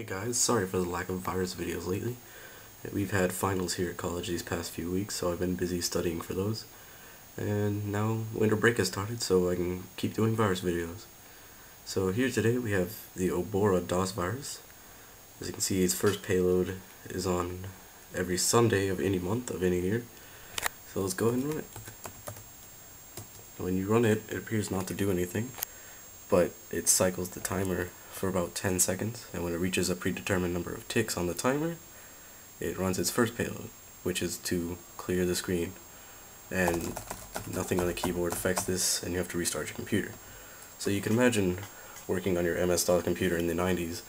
Hey guys, sorry for the lack of virus videos lately. We've had finals here at college these past few weeks, so I've been busy studying for those. And now winter break has started, so I can keep doing virus videos. So here today we have the Obora DOS virus. As you can see, its first payload is on every Sunday of any month of any year. So let's go ahead and run it. When you run it, it appears not to do anything, but it cycles the timer for about 10 seconds, and when it reaches a predetermined number of ticks on the timer, it runs its first payload, which is to clear the screen. And nothing on the keyboard affects this, and you have to restart your computer. So you can imagine working on your MS-DOS computer in the 90s,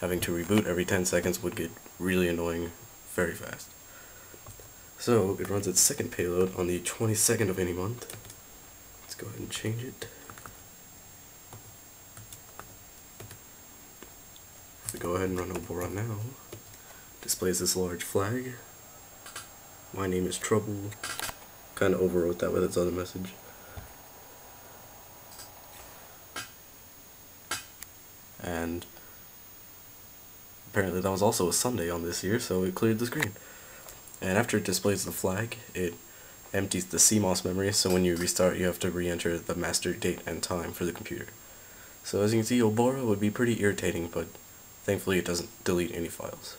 having to reboot every 10 seconds would get really annoying very fast. So it runs its second payload on the 22nd of any month. Let's go ahead and change it. We go ahead and run Obora now, displays this large flag. My name is Trouble. Kind of overwrote that with its other message. And apparently that was also a Sunday on this year, so it cleared the screen. And after it displays the flag, it empties the CMOS memory, so when you restart you have to re-enter the master date and time for the computer. So as you can see, Obora would be pretty irritating, but Thankfully it doesn't delete any files.